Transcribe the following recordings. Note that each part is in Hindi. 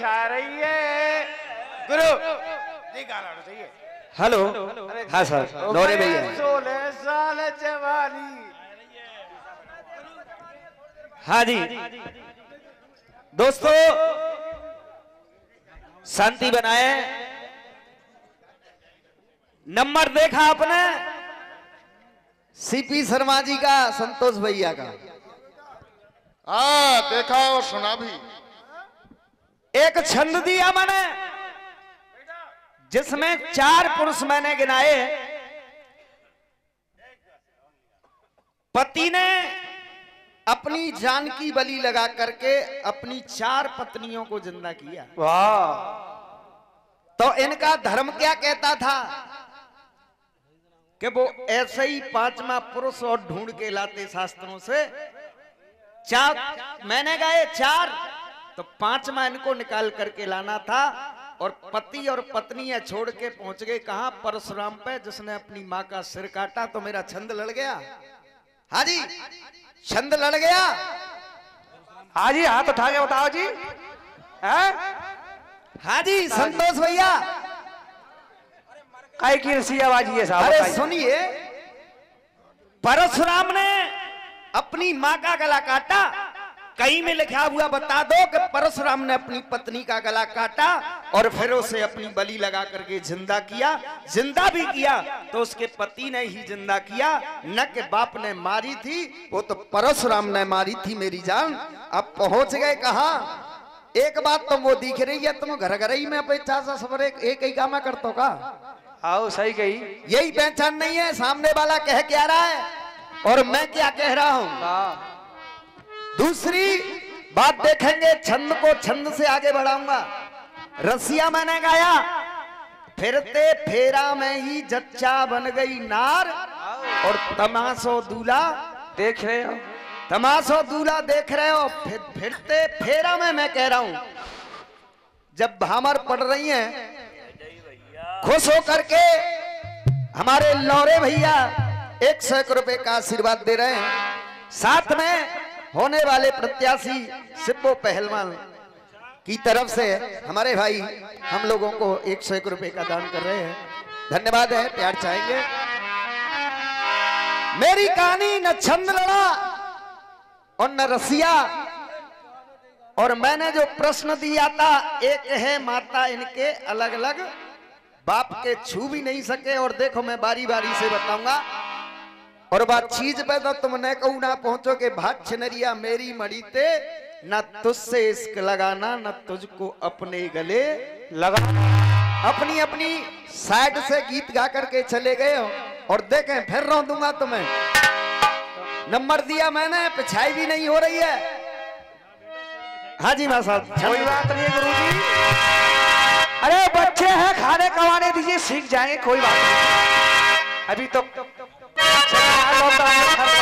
छा रही है। गुरु। नहीं गाना चाहिए हेलो। हाँ सर नौरे भैया। सोलह साल जवानी। हाँ जी। दोस्तों शांति बनाए। नंबर देखा आपने? सीपी शर्मा जी का संतोष भैया का। हाँ देखा और सुना भी। एक छंद दिया मैंने जिसमें चार पुरुष मैंने गिनाए। पति ने अपनी जान की बलि लगा करके अपनी चार पत्नियों को ज़िंदा किया। वाह। तो इनका धर्म क्या कहता था? कि वो ऐसे ही पांचवा पुरुष और ढूंढ के लाते शास्त्रों से चार मैंने गाए चार तो पाँच पांचवा इनको निकाल करके लाना था और पति और पत्नी छोड़ के पहुँच गए। कहा परशुराम पे जिसने अपनी माँ का सिर काटा तो मेरा छंद लड़ गया। हाँ जी छंद लड़ गया। हाँ जी हाथ उठा के बताओ जी। हैं? हाँ जी संतोष भैया। काय की साहब अरे सुनिए परशुराम ने अपनी माँ का गला काटा कहीं में लिखा हुआ बता दो कि परशुराम ने अपनी पत्नी का गला काटा और फिर उसे अपनी बलि लगा करके ज़िंदा किया। ज़िंदा भी किया तो उसके पति ने ही ज़िंदा किया। न कि बाप ने मारी थी वो तो परशुराम ने मारी थी मेरी जान। अब पहुँच गए कहा? एक बात तो वो दिख रही है तुम घर घर ही में अपेक्षा से सबर एक, एक ही काम करतो का? आओ सही कही। यही पहचान नहीं है सामने वाला कह क्या रहा है? और मैं क्या कह रहा हूँ? हाँ। दूसरी बात देखेंगे, छंद को छंद से आगे बढ़ाऊँगा। रसिया मैंने गाया, फिरते फेरा में ही जच्चा बन गई नार, और तमाशो दूल्हा देख रहे हो। तमाशो दूल्हा देख रहे हो, फिर फिरते फेरा में मैं कह रहा हूँ, जब भामर पड़ रही हैं, खुश होकर के हमारे लौरे भैया एक सौ एक रुपए का आशीर्वाद दे रहे हैं। साथ में होने वाले प्रत्याशी सिब्बो पहलवान की तरफ़ से हमारे भाई हम लोगों को एक सौ एक रुपए का दान कर रहे हैं। धन्यवाद है, प्यार चाहेंगे। मेरी कहानी न छंद लड़ा और न रसिया। और मैंने जो प्रश्न दिया था, एक है माता इनके अलग अलग बाप के छू भी नहीं सके। और देखो मैं बारी बारी से बताऊँगा। और बात चीज़ पैदा तो तुम न कहू ना पहुंचो के भाग छिनरिया मेरी मड़ी ते, न तुझसे इश्क लगाना, न तुझको अपने गले लगा अपनी अपनी साइड से गीत गा करके चले गए हो और देखें, फिर रो दूँगा तुम्हें। नंबर दिया मैंने, पिछाई भी नहीं हो रही है। हाँ जी माँ साहब कोई बात नहीं गुरु जी अरे, बच्चे हैं, खाने कमाने, दीजिए, सीख जाएँगे, कोई बात नहीं। अभी तो আলো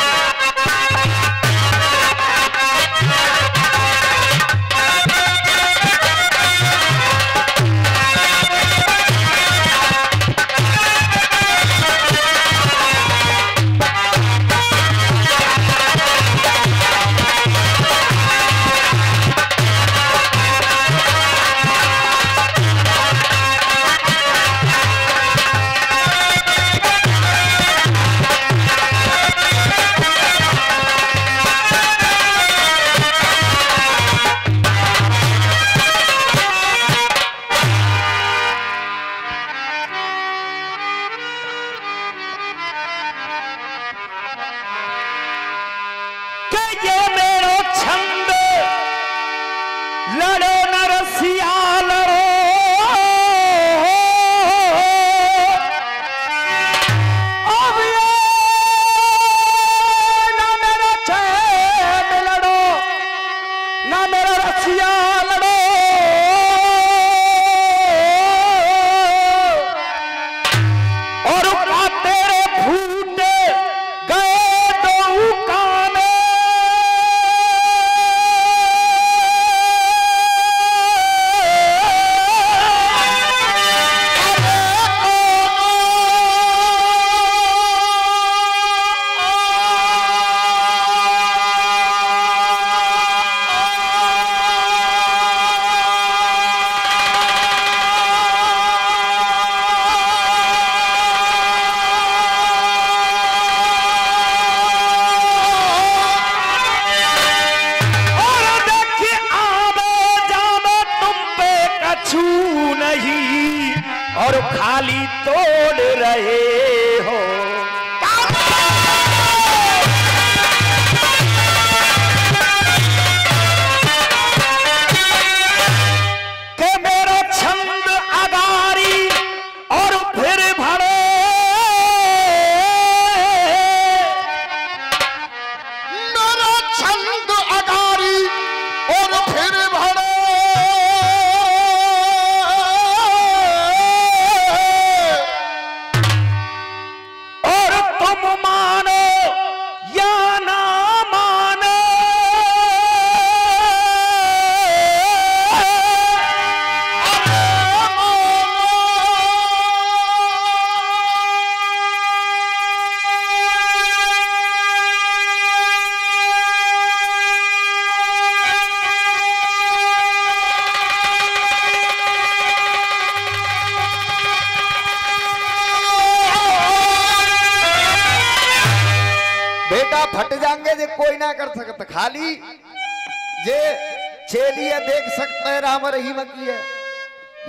तोड़ रहे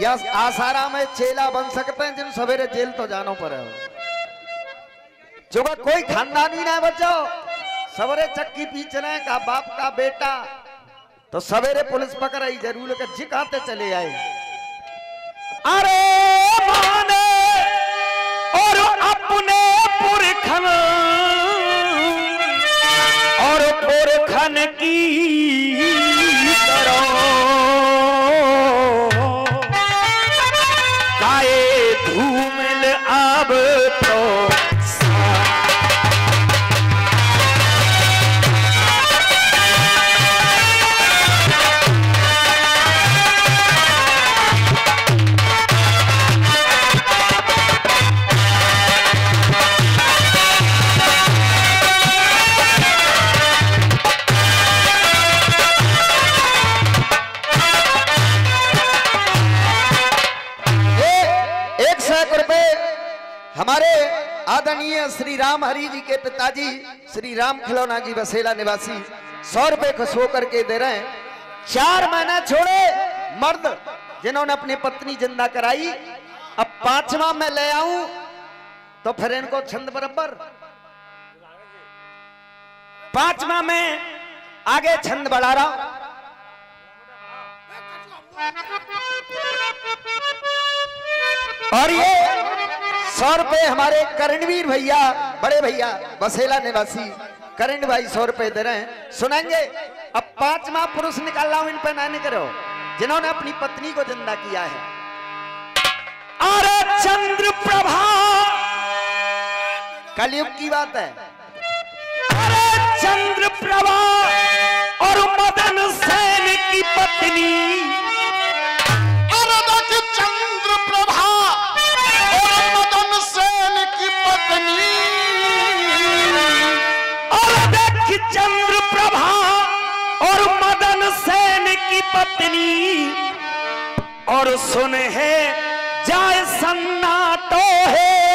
या आसाराम में चेला बन सकते हैं जिन सवेरे जेल तो जानो पड़े जो का कोई खानदानी ना बचाओ सवेरे चक्की पीछने का बाप का बेटा तो सवेरे पुलिस पकड़ आई ज़रूर के जिकाते चले आए। अरे माने और अपने पुरखन, और पुरखन की श्री राम खिलौना जी बसेला निवासी सौ रुपए खुश होकर के दे रहे हैं। चार महीना छोड़े मर्द, जिन्होंने अपनी पत्नी ज़िंदा कराई। अब पांचवा मैं ले आऊँ तो फिर इनको छंद बराबर। पांचवा में आगे छंद बढ़ा रहा और ये सौ रुपए हमारे करणवीर भैया, बड़े भैया, बसेला निवासी। करण भाई सौ रुपए दे रहे हैं। सुनेंगे अब पांचवा पुरुष निकाल रहा हूँ इन पर ना करो जिन्होंने अपनी पत्नी को ज़िंदा किया है। अरे चंद्र प्रभा कलयुग की बात है। अरे चंद्र प्रभा और मदन सेन की पत्नी। चंद्र प्रभा और मदन सेन की पत्नी। और सुन है जाय सन्नाटो है।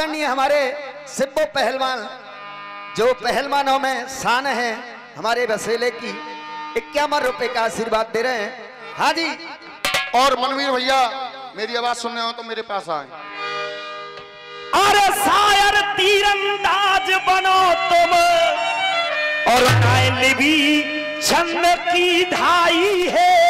आदरणीय हमारे सिब्बो पहलवान जो पहलवानों में शान है हमारे बसेले की इक्यावन रुपए का आशीर्वाद दे रहे हैं। हाँ जी। और मनवीर भैया मेरी आवाज़ सुनने हो तो मेरे पास आए। अरे शायर तीरंदाज बनो तुम और भी छंद की धाई है।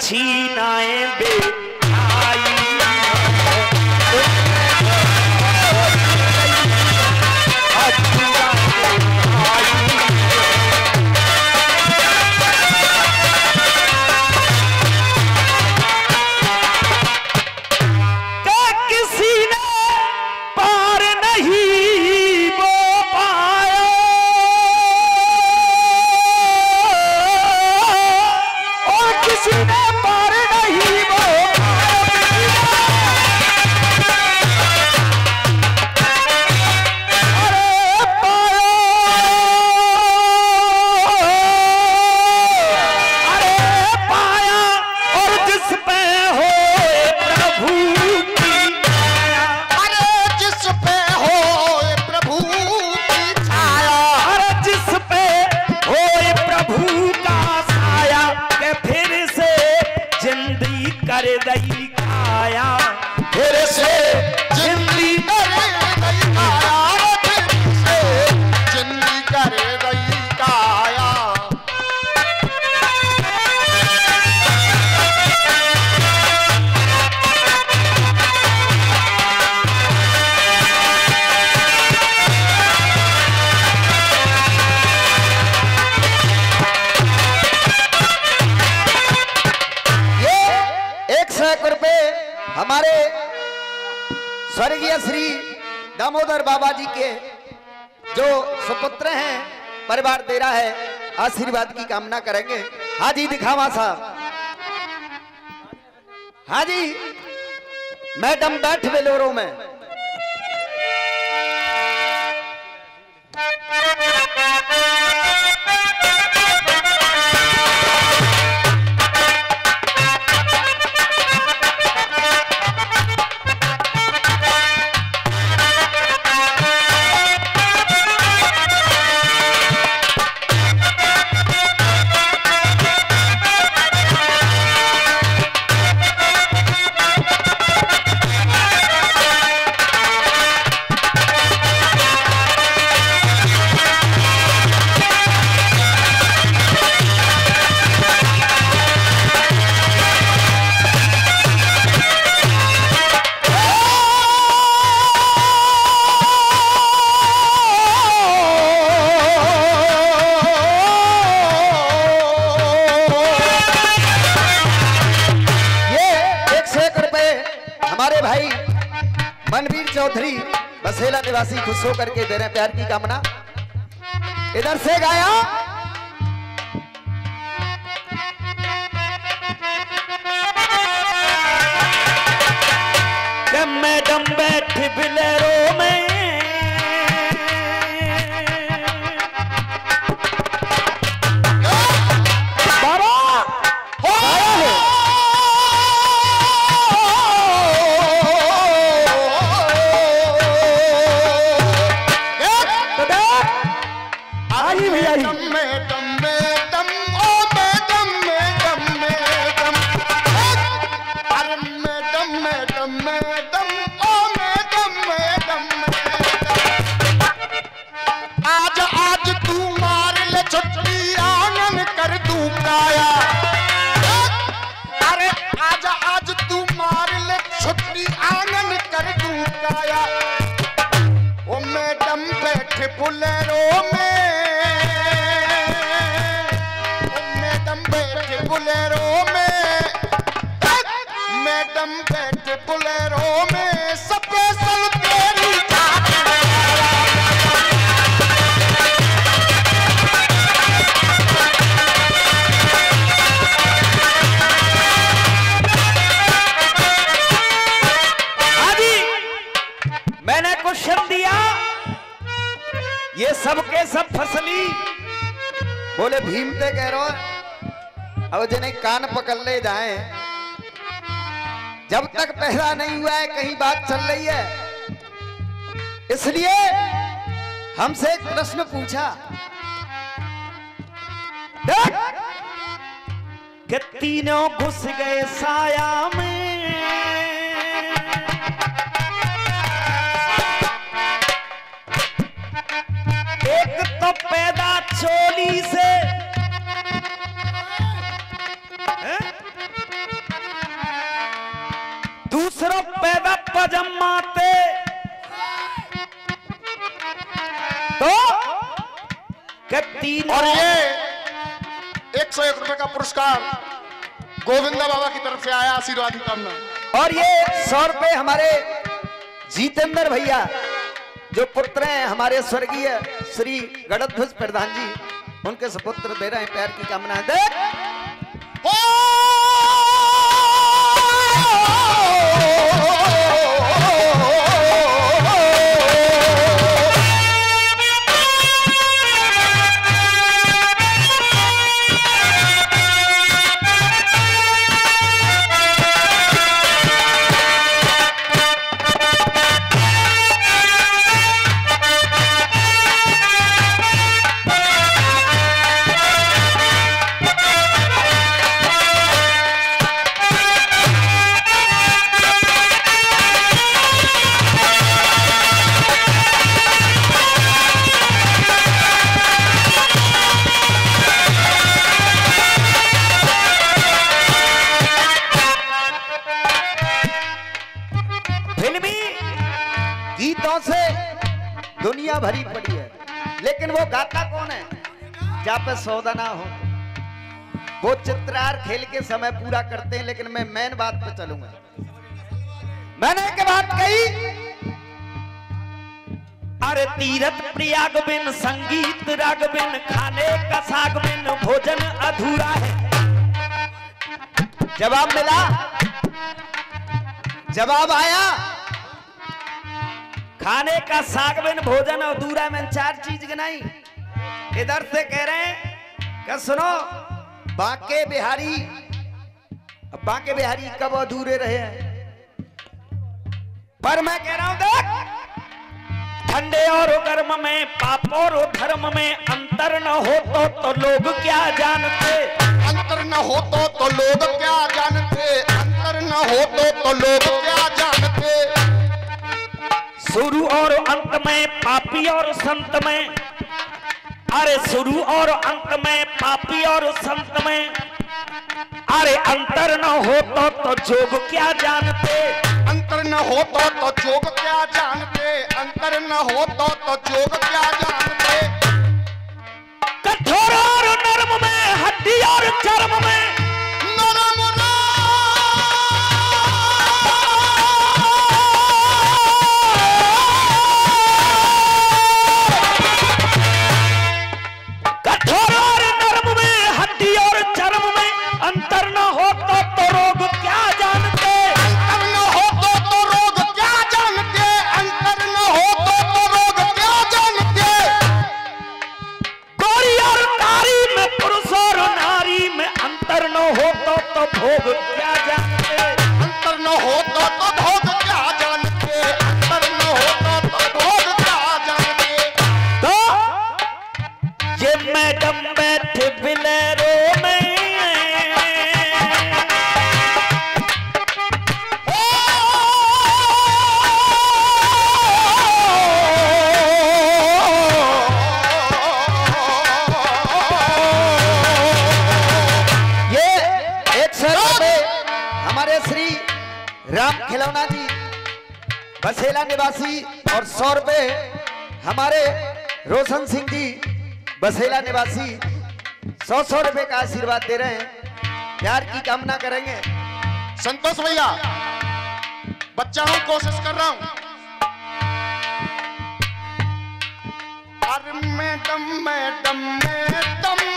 छीनाए बे की कामना करेंगे। हाँ जी दिखावा साहब। हाँ जी मैडम बैठ बेलोरों में। खुश होकर के दे रहे प्यार की कामना। इधर से गाया। मैडम बैठ बिलेरो में पैदा नहीं हुआ है, कहीं बात चल रही है। इसलिए हमसे एक प्रश्न पूछा। देख! तीनों घुस गए साया में पुरस्कार गोविंदा बाबा की तरफ़ से आया आशीर्वाद की कामना। और ये सौ रुपए हमारे जीतेंद्र भैया, जो पुत्र हैं हमारे स्वर्गीय श्री गणध्वज प्रधान जी, उनके सपुत्र दे रहे हैं प्यार की कामना। देख! पूरा करते हैं, लेकिन मैं मेन बात पे चलूँगा। मैंने एक बात कही। अरे तीरथ प्रयाग बिन संगीत राग बिन खाने का साग बिन भोजन अधूरा है। जवाब मिला? जवाब आया। खाने का साग बिन भोजन अधूरा में चार चीज़ गिनाई। इधर से कह रहे हैं सुनो, बांके बिहारी बांके बिहारी कब अधूरे रहे हैं? पर मैं कह रहा हूँ देख ठंडे और गर्म में पाप और धर्म में अंतर न हो तो, तो लोग क्या जानते? अंतर न हो तो तो लोग क्या जानते? अंतर न हो तो तो लोग क्या जानते? शुरू और अंत में पापी और संत में। अरे शुरू और अंत में पापी और संत में। अंतर न हो तो, तो जोग क्या जानते? अंतर न हो तो तो जोग क्या जानते? अंतर न हो तो तो जोग क्या जानते? कठोर और नर्म में हड्डी और चर्म में बसेला निवासी और सौ रुपए हमारे रोशन सिंह जी, बसेला निवासी, सौ सौ रुपए का आशीर्वाद दे रहे हैं। प्यार की कामना करेंगे। संतोष भैया बच्चा हूँ कोशिश कर रहा हूँ। मैडम मैडम मैडम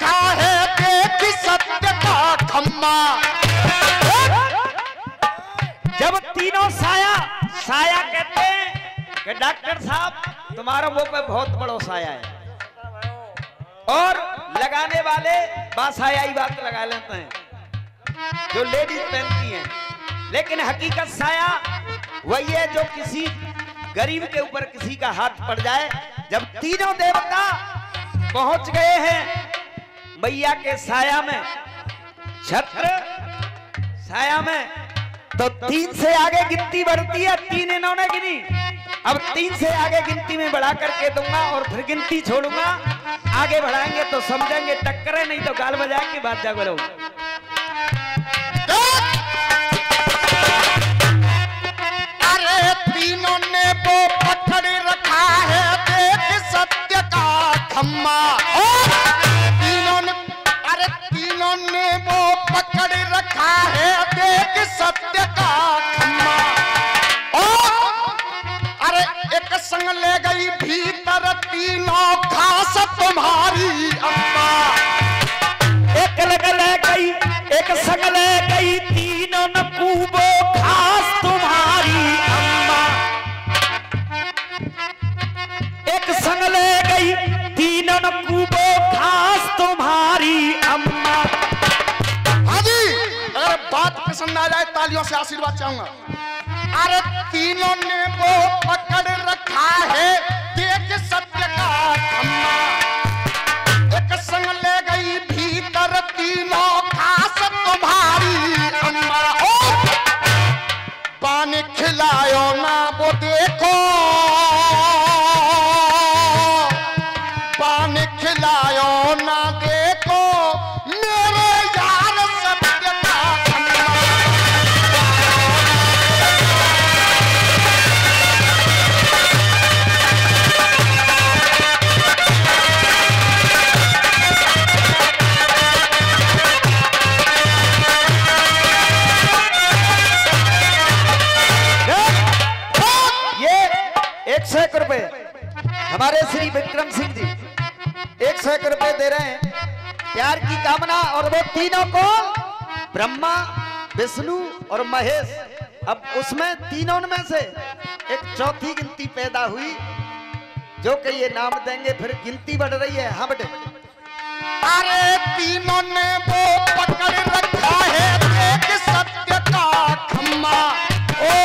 बैठा है देख सत्य का खम्मा। जब तीनों साया साया कहते हैं कि डॉक्टर साहब, तुम्हारा मुँह पे बहुत बड़ो साया है। और लगाने वाले बासाया ही बात लगा लेते हैं, जो लेडीज़ पहनती हैं। लेकिन हकीकत साया वही है जो किसी गरीब के ऊपर किसी का हाथ पड़ जाए। जब तीनों देवता पहुँच गए हैं मैया के साया में। छत्र? साया में। तो तीन से आगे गिनती बढ़ती है, तीन इन्होंने गिनी। अब तीन से आगे गिनती में बढ़ा करके दूँगा और फिर गिनती छोड़ूँगा। आगे बढ़ाएँगे तो समझेंगे, टक्करे, नहीं तो गाल बजा के बात जागो रहो। अरे तीनों ने वो पकड़ रखा है, देख सत्य का खम्मा। सत्य का खम्मा ओ अरे, एक संग ले गई भीतर तीनों खास तुम्हारी अम्मा एक लग ले गई, एक संग ले गई पसंद आ जाए तालियों से आशीर्वाद चाहूँगा अरे तीनों ने वो पकड़ रखा है। देख सत्य का खम्मा एक संग ले गई भीतर तीनों खास तुम्हारी अम्मा ओ! पानी खिलायो ना, वो देखो। पानी खिलायो ना देखो श्री विक्रम सिंह जी। एक सौ एक रुपए दे रहे हैं। प्यार की कामना और वो तीनों को ब्रह्मा, विष्णु और महेश। अब उसमें, तीनों में से एक चौथी गिनती पैदा हुई, जो कि ये नाम देंगे, फिर गिनती बढ़ रही है। हाँ अरे तीनों ने वो पकड़ रखा है सत्य का खम्मा। ओ,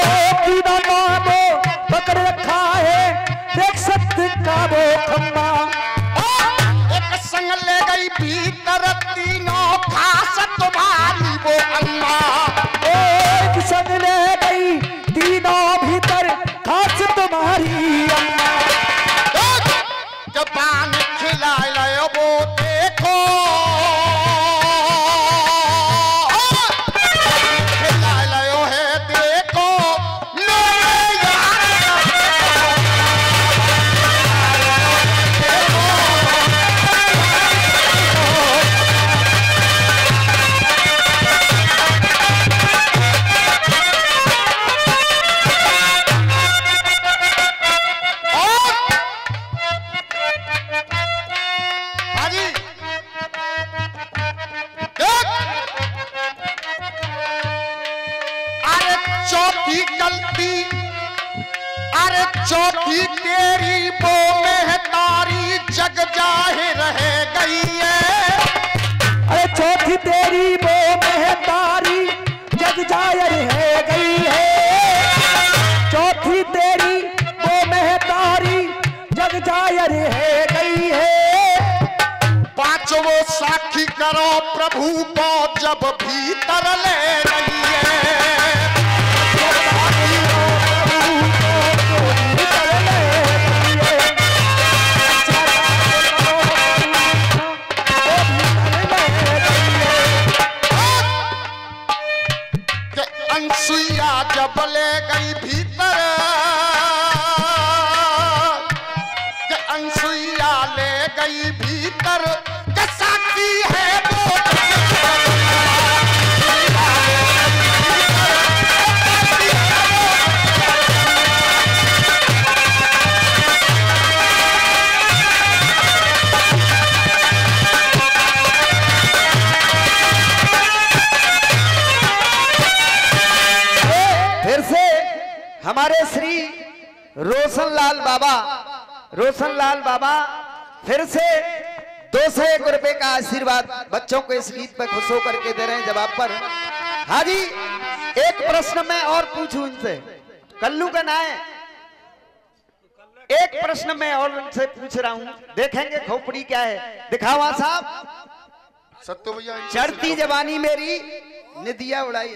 तीनों अरे चौथी तेरी वो मेहतारी जग ज़ाहिर रह गई है। अरे चौथी तेरी वो मेहतारी जग जायर है गई है। चौथी तेरी वो मेहतारी जग जायर है गई है। पांचवो साक्षी करो प्रभु को जब भीतर ले गई है। जब हमारे श्री रोशन लाल बाबा रोशन लाल बाबा फिर से दो सौ एक रुपए का आशीर्वाद बच्चों को इस गीत पर खुश होकर के दे रहे हैं जवाब पर। हाँ जी एक प्रश्न मैं और पूछूँ इनसे। कल्लू का ना है एक प्रश्न मैं और उनसे पूछ रहा हूँ। देखेंगे खोपड़ी क्या है। दिखावा साहब। सत्तो भैया चढ़ती जवानी मेरी निदिया उड़ाई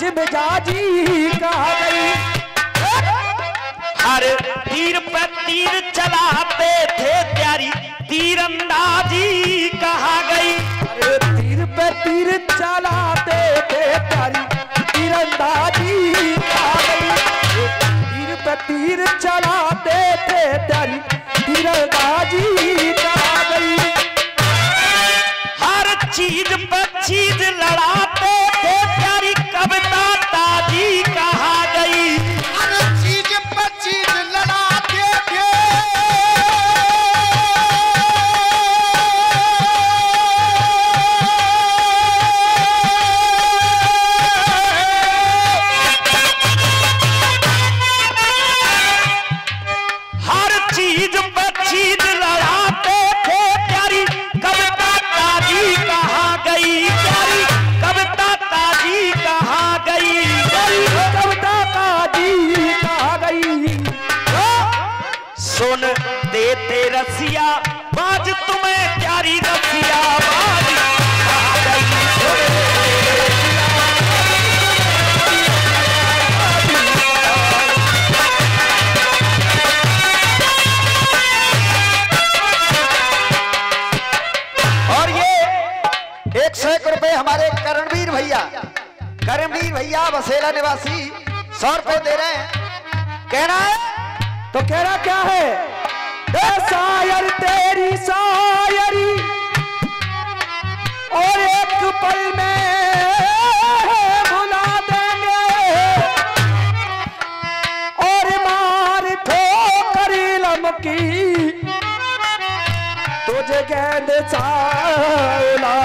आज मिजाजी कहा गई। हर तीर पे तीर चलाते थे प्यारी तीरंदाजी कहा गई। अरे तीर पे तीर चलाते थे प्यारी तीरंदाजी कहा गई। तीर पे तीर चलाते थे प्यारी तीरंदाजी कहा गई। हर चीज़ पर चीज़ लड़ाते भैया बसेला निवासी सौ रुपए दे रहे हैं। कहना है? तो कहना क्या है? ए शायर तेरी शायरी और एक पल में भुला देंगे। और मार ठोकर लमकी तुझे गेंद चाला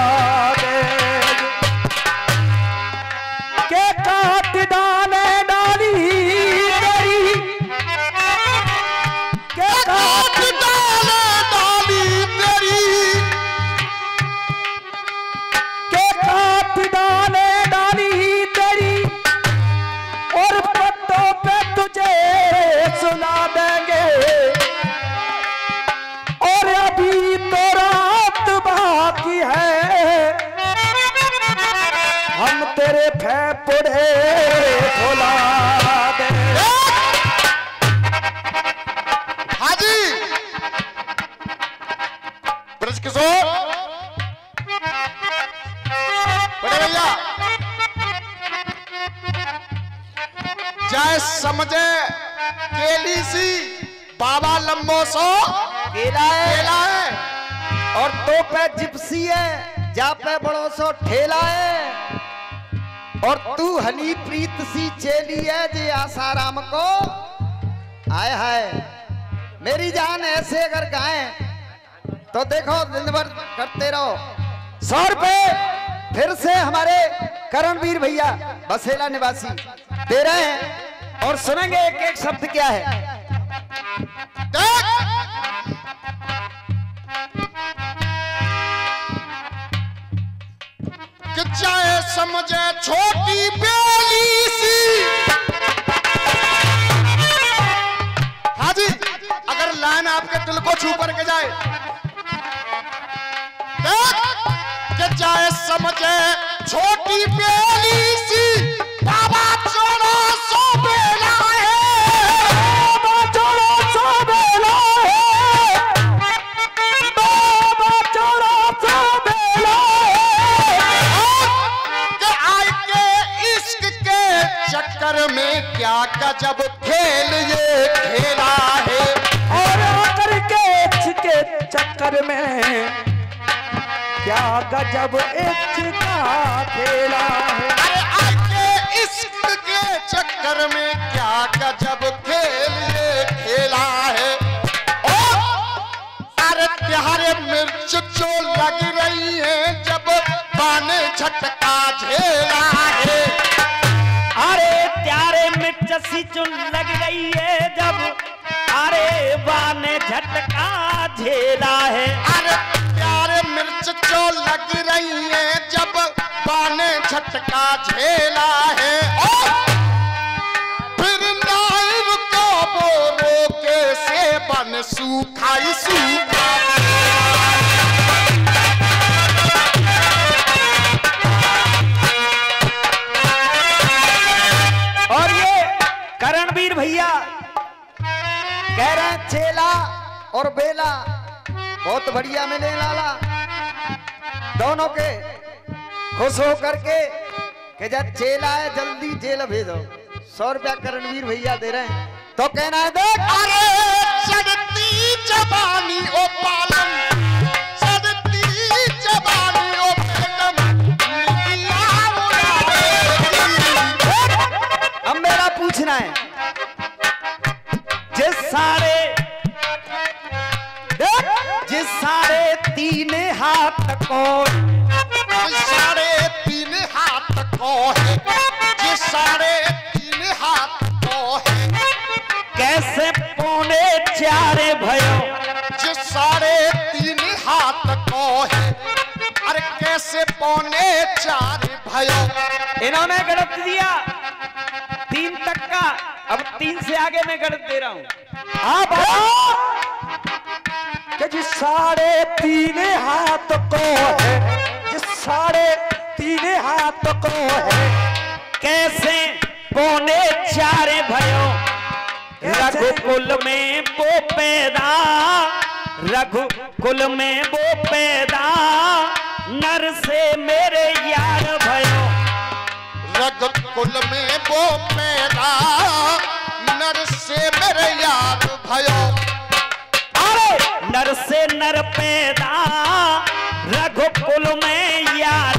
लंबो केला है केला है। और तो पे जिप्सी है, जा पे बड़ो सो ठेला है। और तू हनी प्रीत सी चेली है, जे आसाराम को। आय हाय, मेरी जान ऐसे अगर गाए तो देखो दिन भर करते रहो। सौ रुपए, फिर से हमारे करणवीर भैया, बसेला निवासी, दे रहे हैं। और सुनेंगे एक एक शब्द क्या है। चाहे समझे छोटी बेली सी। हाँ जी, अगर लाइन आपके दिल को छू करके जाए। देख कि चाहे समझे छोटी बेली सी, बाबा क्या गजब खेल ये खेला है। और आकर के के चक्कर में क्या गजब इश्क का खेला है। अरे आय के इश्क के चक्कर में क्या गजब खेल ये खेला है। ओ अरे प्यारे मिर्च जो लग रही है जब पाने झटका झेला चुन लग रही है जब। अरे बाने झटका झेला है। अरे प्यारे मिर्च जो लग रही है जब। पाने झटका झेला है। फिर नाइर को रोके से बन सूखाई सूखा। और बेला। बहुत बढ़िया मिले लाला। दोनों के खुश हो करके कि जब चेला है जल्दी जेल भेजो। सौ रुपया करणवीर भैया दे रहे हैं। तो कहना है देख अरे चढ़ती जवानी ओ उड़ाएगी। अब मेरा पूछना है जिस सारे तीन हाथ को साढ़े तीन हाथ को है? ये साढ़े तीन हाथ को है? कैसे पौने चारे भयो? ये सारे तीन हाथ को है? अरे कैसे पौने चार भयो? इन्होंने गणित दिया। तीन तक का। अब तीन से आगे मैं गणित दे रहा हूँ। हाँ साढ़े तीन हाथ को है। जिस साढ़े तीन हाथ को है। कैसे पौने चारे भयो? रघुकुल में वो पैदा, रघुकुल में वो पैदा, नर से मेरे यार भयो। रग कुल में वो पैदा, नर से मेरे यार भयो। नर से नर पैदा रघुकुल में यार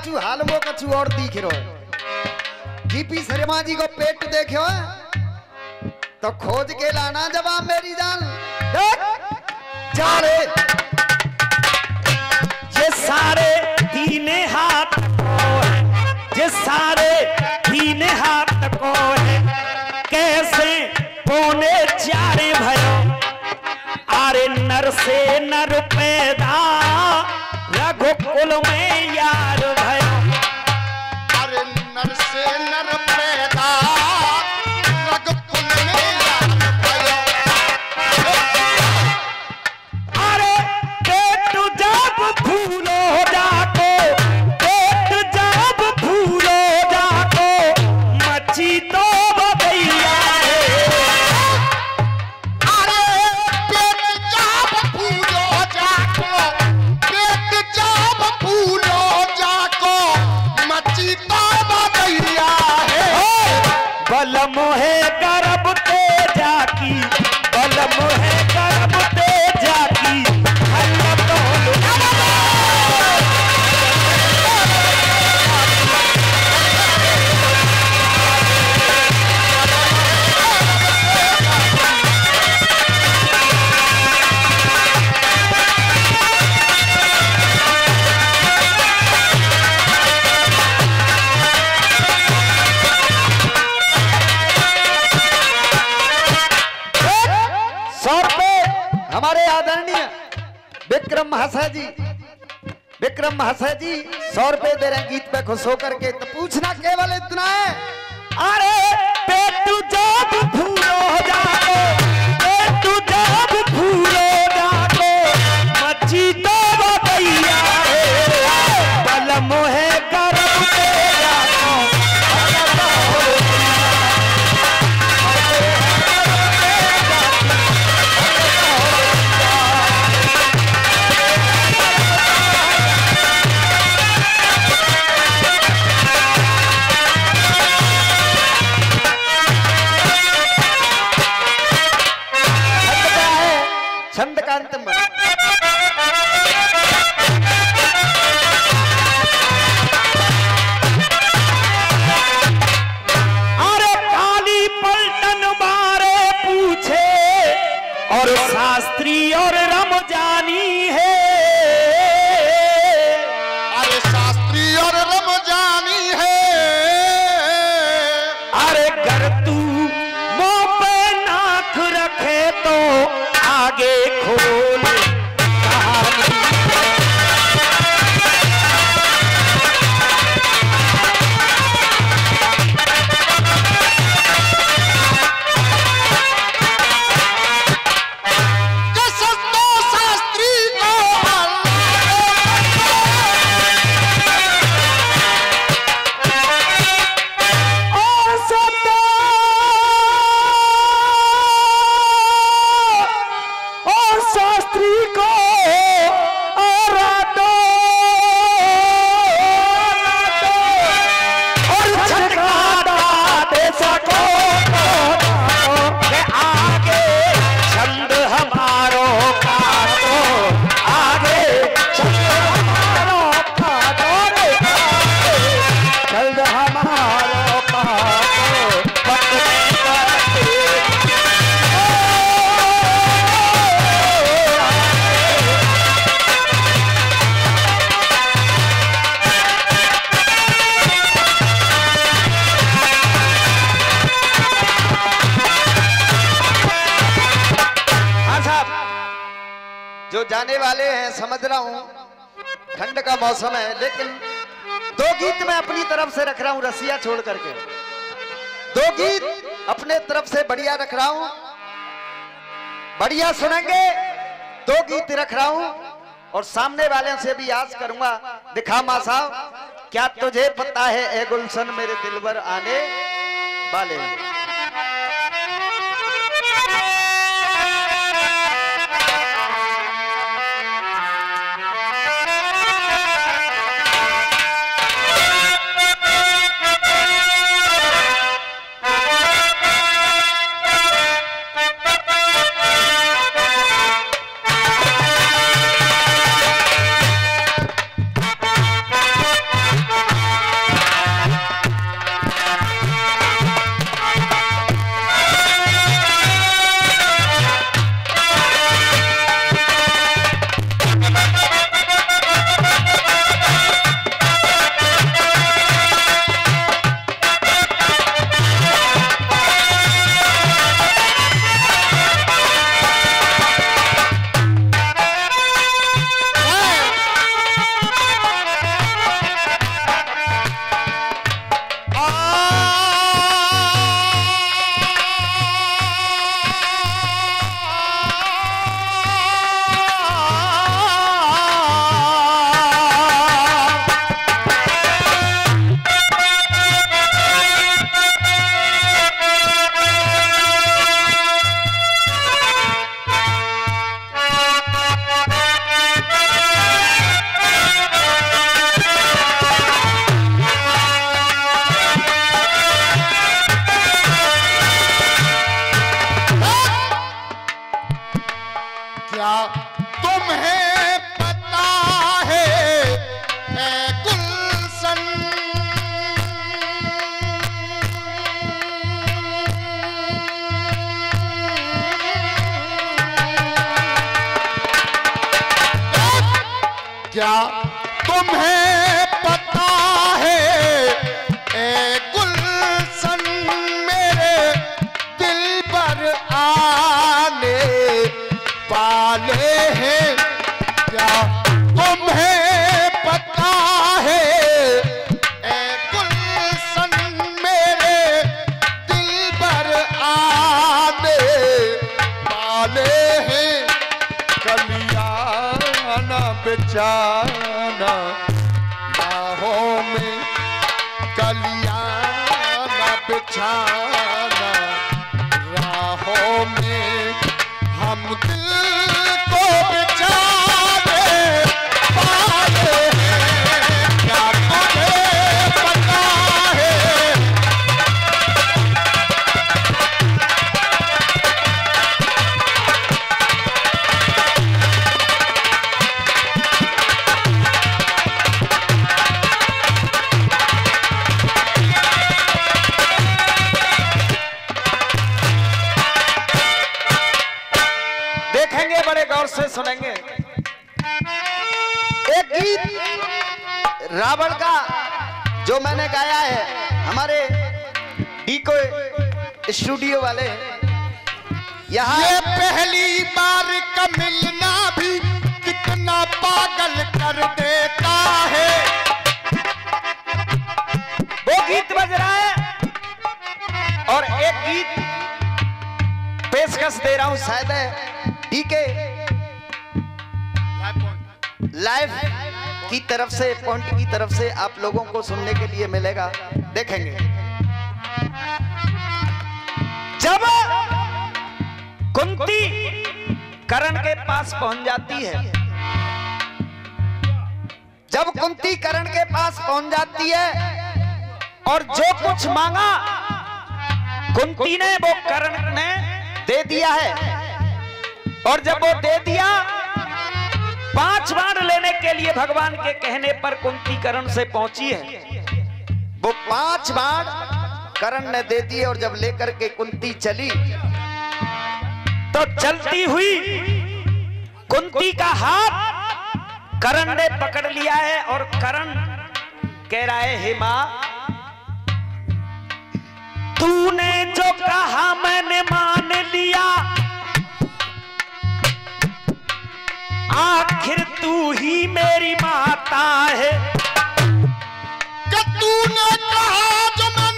कछु हाल कछु और दिख है जीपी शर्मा जी को पेट देखो तो खोज के लाना जवाब मेरी जान। देख चारे ये सारे तीन हाथ ये सारे तीन हाथ को है कैसे पौने चारे भयो अरे नर से नर पैदा। रघुकुल में यार भयो अरे नर से नर विक्रम महाशय जी। विक्रम महाशय जी, सौ रुपए दे रहे गीत पे, खुश होकर के। तो पूछना केवल इतना है ಚಂದ ಕಾಂತಂಬ बढ़िया छोड़ करके। दो गीत अपने तरफ़ से बढ़िया रख रहा हूँ। बढ़िया सुनेंगे, दो गीत रख रहा हूँ। और सामने वाले से भी याद करूँगा। दिखा मा साहब, क्या तुझे पता है ए गुलशन मेरे दिलवर आने वाले क्या तुम्हें जा डीके लाइव की तरफ़ से पॉइंट की तरफ़ से आप लोगों को सुनने के लिए मिलेगा। देखेंगे। जब कुंती करण के पास पहुँच जाती है, जब कुंती करण के पास पहुँच जाती है, और जो कुछ मांगा, कुंती ने वो करण ने दे दिया है। और जब वो दे दिया, पाँच बार लेने के लिए भगवान के कहने पर कुंती करण से पहुँची है। वो पाँच बाण करण ने दे दिए और जब लेकर के कुंती चली तो चलती हुई कुंती का हाथ करण ने पकड़ लिया है और करण कह रहा है, हे माँ, तूने जो कहा मैंने मान लिया आखिर तू ही मेरी माता है। तूने कहा जो मैंने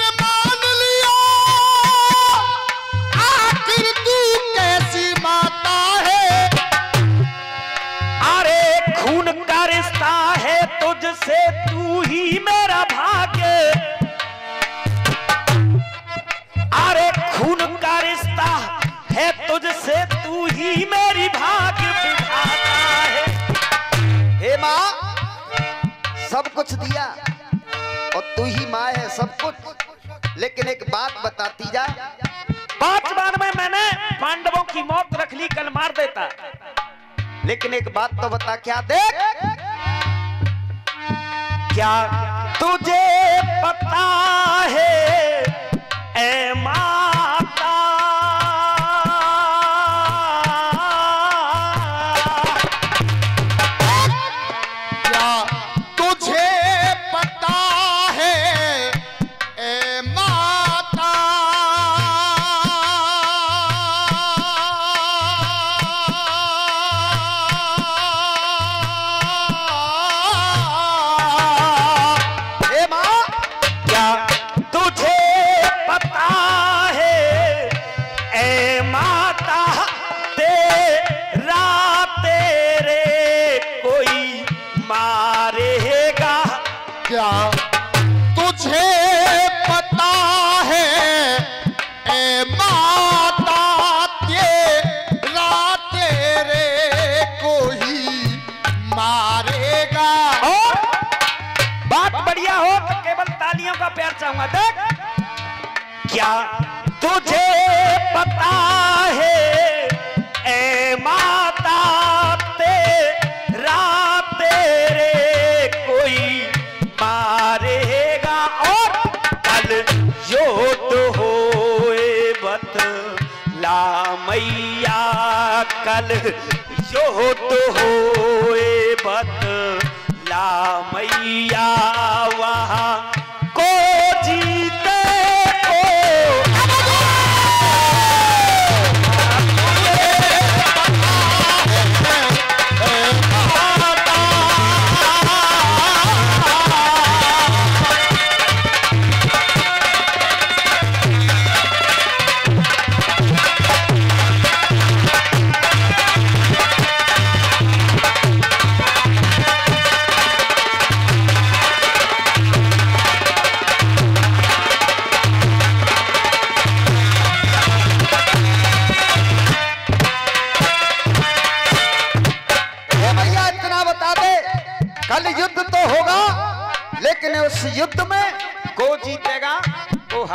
सब कुछ दिया और तू ही माँ है सब कुछ। लेकिन एक बात बताती जा। पाँच बार में मैंने पांडवों की मौत रख ली कल मार देता। लेकिन एक बात तो बता क्या देख? क्या तुझे पता है ए माता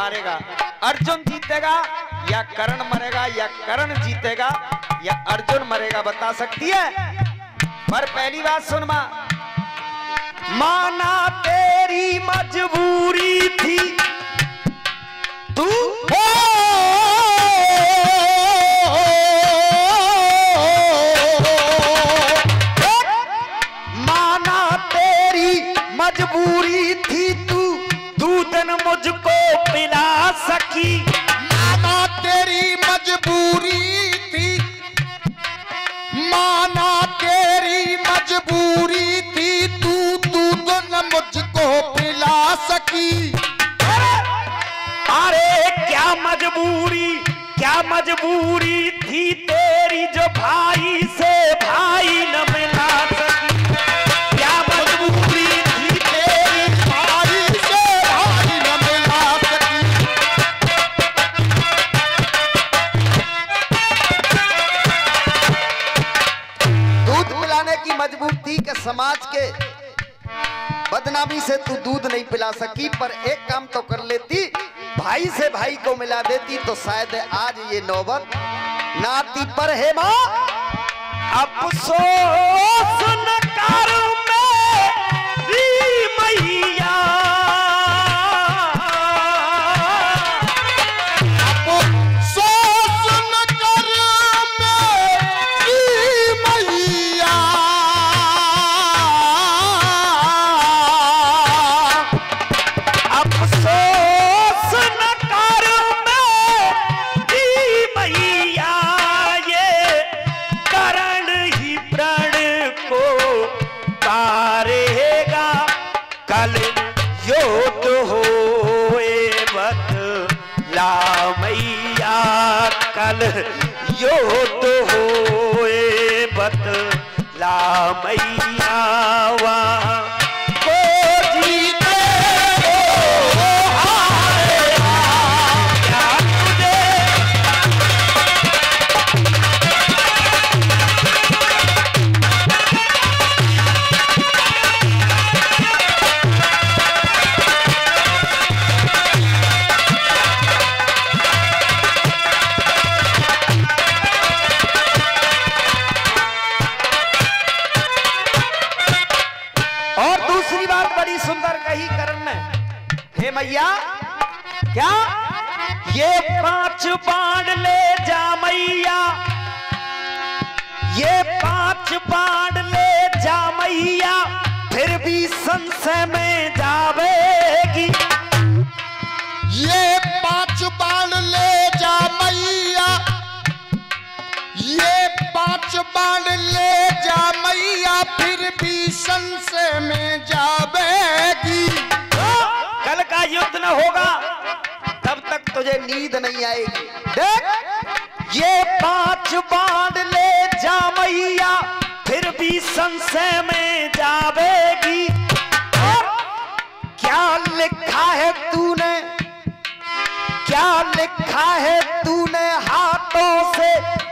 हारेगा अर्जुन जीतेगा, या करण मरेगा, या करण जीतेगा, या अर्जुन मरेगा, बता सकती है? पर पहली बात सुन माँ। माना तेरी मजबूरी थी। तू माना तेरी मजबूरी थी तू। दूधन मुझको पिला सकी माना तेरी मजबूरी थी। माना तेरी मजबूरी थी। तू तू तो न मुझको पिला सकी अरे क्या मजबूरी क्या मजबूरी थी तेरी जो भाई से भाई न समाज के। बदनामी से तू दूध नहीं पिला सकी, पर एक काम तो कर लेती, भाई से भाई को मिला देती तो शायद आज ये नौबत नाती पर है माँ। अफसोस मेरी मैया। ராமையா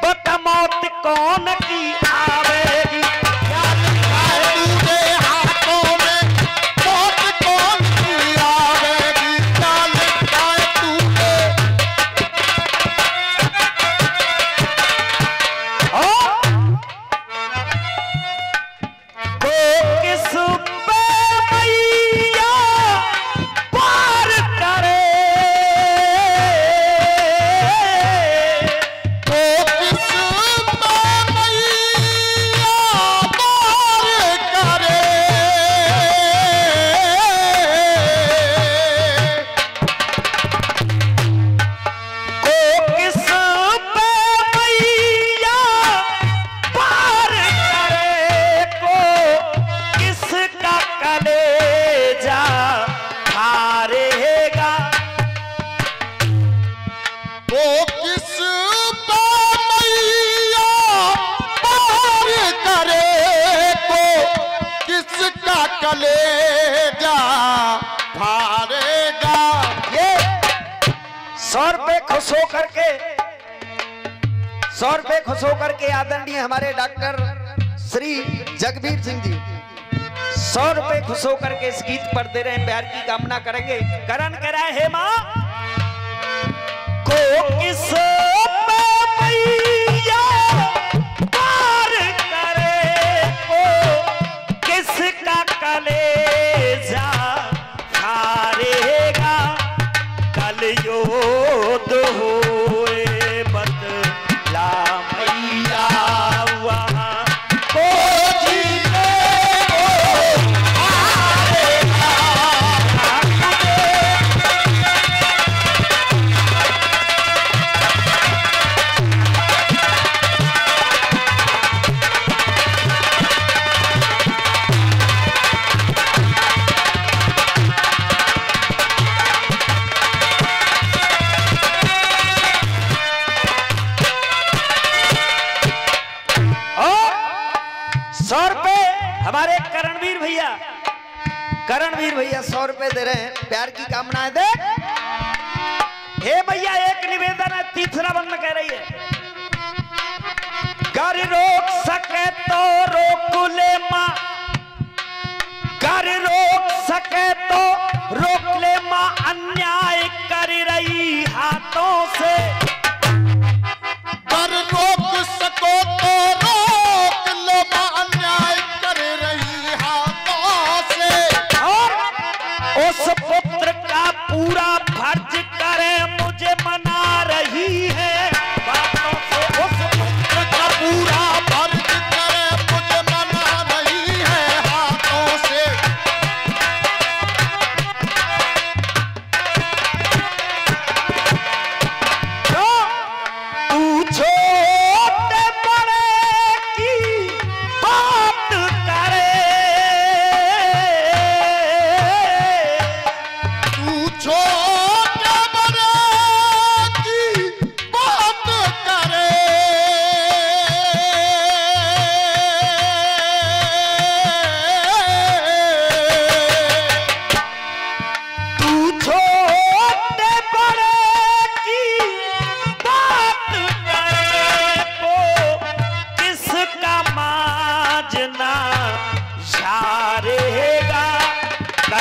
बता मौत कौन की आवेगी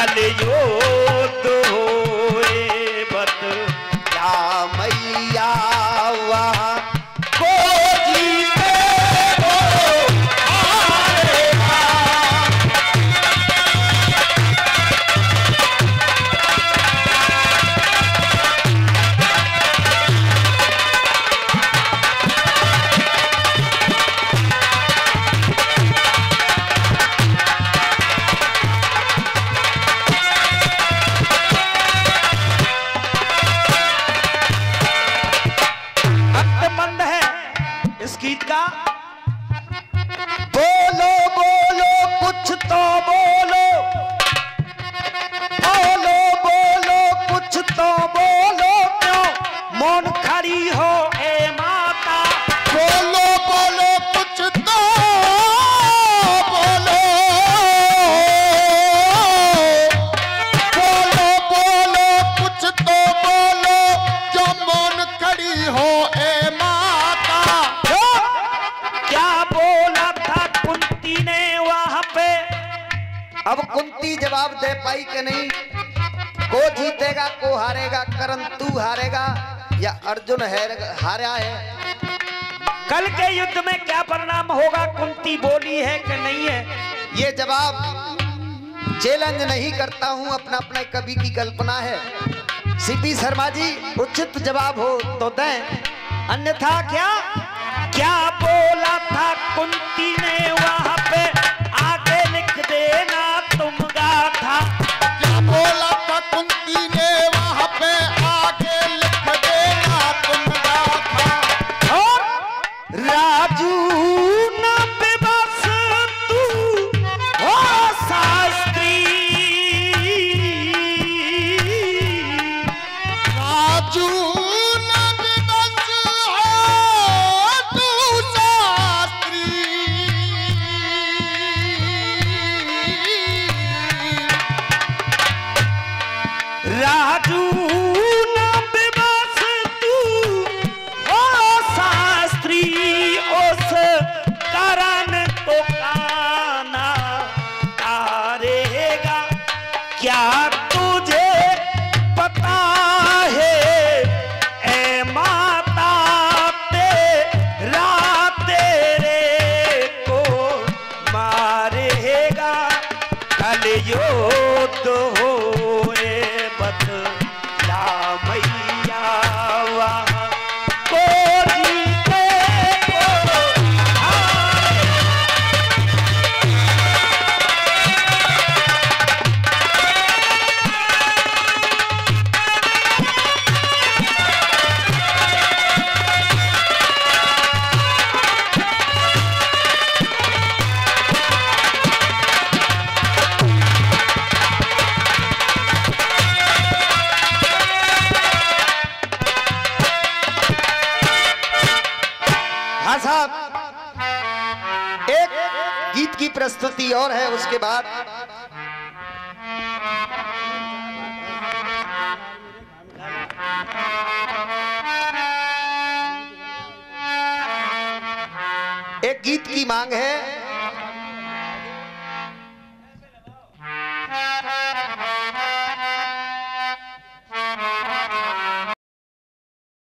कल